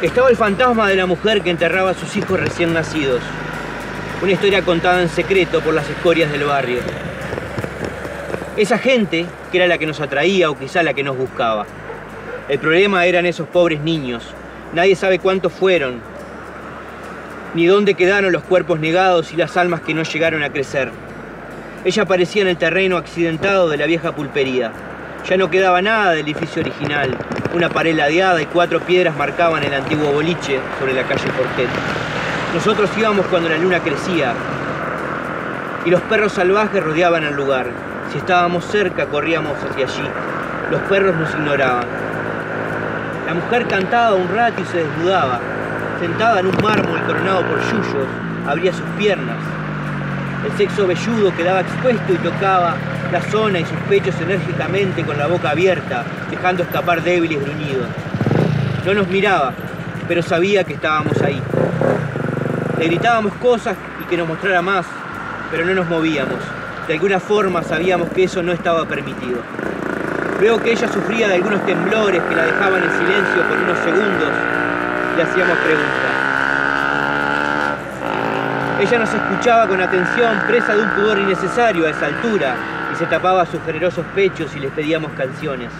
Estaba el fantasma de la mujer que enterraba a sus hijos recién nacidos. Una historia contada en secreto por las escorias del barrio. Esa gente, que era la que nos atraía o quizá la que nos buscaba. El problema eran esos pobres niños. Nadie sabe cuántos fueron, ni dónde quedaron los cuerpos negados y las almas que no llegaron a crecer. Ella aparecía en el terreno accidentado de la vieja pulpería. Ya no quedaba nada del edificio original. Una pared ladeada y cuatro piedras marcaban el antiguo boliche sobre la calle Fortet. Nosotros íbamos cuando la luna crecía y los perros salvajes rodeaban el lugar. Si estábamos cerca, corríamos hacia allí. Los perros nos ignoraban. La mujer cantaba un rato y se desnudaba. Sentada en un mármol coronado por yuyos, abría sus piernas. El sexo velludo quedaba expuesto y tocaba la zona y sus pechos enérgicamente con la boca abierta, dejando escapar débiles gruñidos. No nos miraba, pero sabía que estábamos ahí. Le gritábamos cosas y que nos mostrara más, pero no nos movíamos. De alguna forma sabíamos que eso no estaba permitido. Veo que ella sufría de algunos temblores que la dejaban en silencio por unos segundos le hacíamos preguntas. Ella nos escuchaba con atención, presa de un pudor innecesario a esa altura, y se tapaba sus generosos pechos y les pedíamos canciones.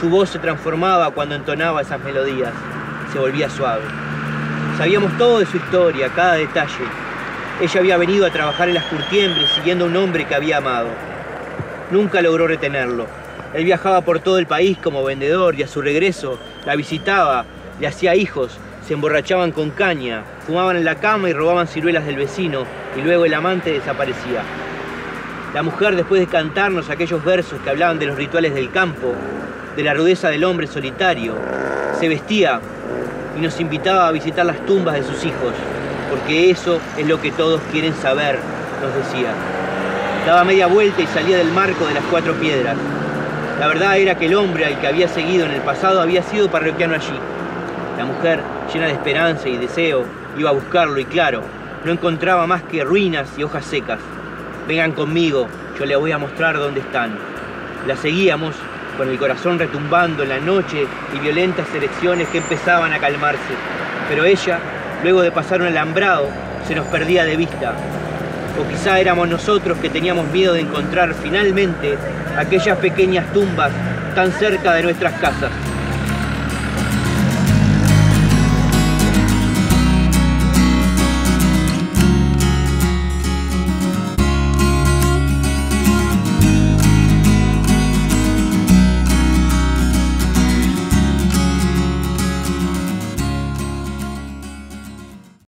Su voz se transformaba cuando entonaba esas melodías, se volvía suave. Sabíamos todo de su historia, cada detalle. Ella había venido a trabajar en las curtiembres siguiendo a un hombre que había amado. Nunca logró retenerlo. Él viajaba por todo el país como vendedor y a su regreso la visitaba, le hacía hijos, se emborrachaban con caña, fumaban en la cama y robaban ciruelas del vecino y luego el amante desaparecía. La mujer, después de cantarnos aquellos versos que hablaban de los rituales del campo, de la rudeza del hombre solitario, se vestía y nos invitaba a visitar las tumbas de sus hijos, porque eso es lo que todos quieren saber, nos decía. Daba media vuelta y salía del marco de las cuatro piedras. La verdad era que el hombre al que había seguido en el pasado había sido parroquiano allí. La mujer, llena de esperanza y deseo, iba a buscarlo y claro, no encontraba más que ruinas y hojas secas. Vengan conmigo, yo les voy a mostrar dónde están. La seguíamos con el corazón retumbando en la noche y violentas erecciones que empezaban a calmarse. Pero ella, luego de pasar un alambrado, se nos perdía de vista. O quizá éramos nosotros que teníamos miedo de encontrar finalmente aquellas pequeñas tumbas tan cerca de nuestras casas.